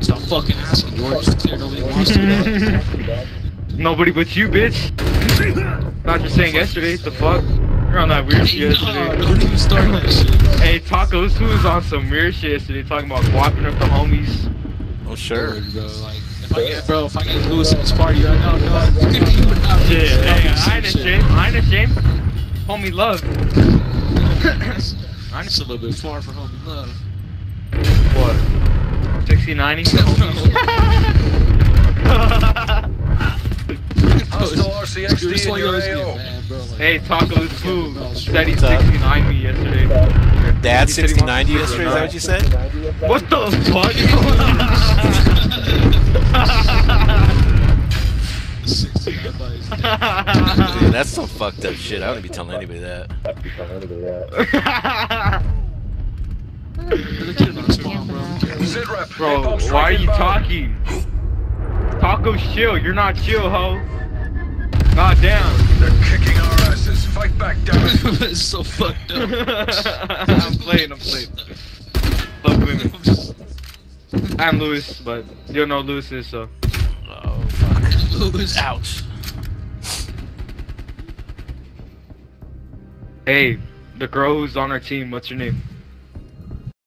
Stop fucking asking, George. It's clear nobody wants to. Nobody but you, bitch. Not just saying yesterday. The fuck? You're on that weird shit Nah, yesterday. don't even start that shit. Hey, Tacos, who was on some weird shit yesterday, talking about guapping up the homies. Oh sure. Word, bro. Like, if I get, bro, if I get Lewis at this party right now, dog, you would have Yeah, hey, some I ain't shit. ashamed. I ain't ashamed. Homie love. I It's a little bit far for homie love. What? 60, 90? Hostile RCXD You're just in like your always get AO. mad, bro. Like, hey, Tacos food. Said he What's up? 69 me yesterday. Dad He said he 60 wants 90 to yesterday, is that what you said? What the fuck? 69 by his Dude, that's some fucked up shit. I wouldn't be telling anybody that. Zitrep, Bro, why are you inbound. talking? Taco chill. You're not chill, ho. God damn. They're kicking our asses. Fight back, damn it. it's so fucked up. I'm playing, I'm playing. Love women. I'm Lewis, but you don't know who Lewis is, so. Oh fuck. Lewis. Ouch. Hey, the girl who's on our team, what's your name?